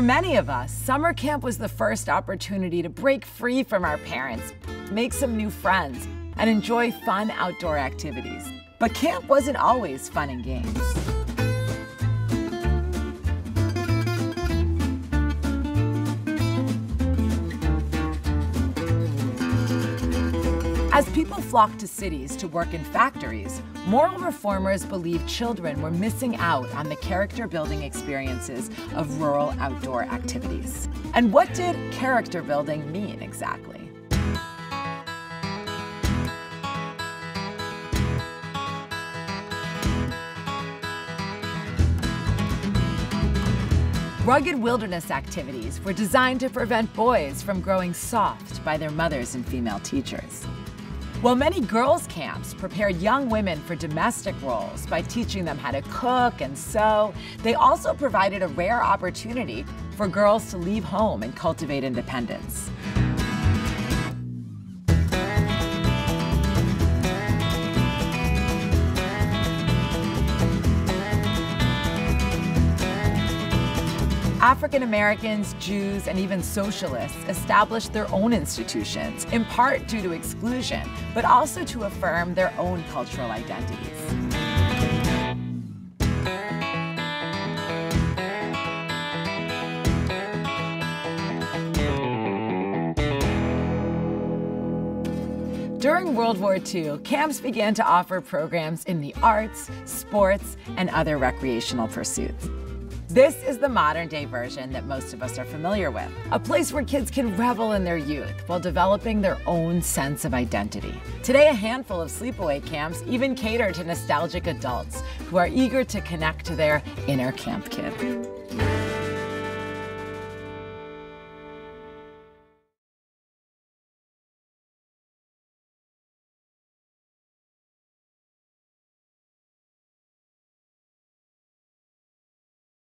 many of us, summer camp was the first opportunity to break free from our parents, make some new friends, and enjoy fun outdoor activities. But camp wasn't always fun and games. As people flocked to cities to work in factories, moral reformers believed children were missing out on the character building experiences of rural outdoor activities. And what did character building mean exactly? Rugged wilderness activities were designed to prevent boys from growing soft by their mothers and female teachers. While many girls' camps prepared young women for domestic roles by teaching them how to cook and sew, they also provided a rare opportunity for girls to leave home and cultivate independence. African Americans, Jews, and even socialists established their own institutions, in part due to exclusion, but also to affirm their own cultural identities. During World War II, camps began to offer programs in the arts, sports, and other recreational pursuits. This is the modern day version that most of us are familiar with. A place where kids can revel in their youth while developing their own sense of identity. Today, a handful of sleepaway camps even cater to nostalgic adults who are eager to connect to their inner camp kid.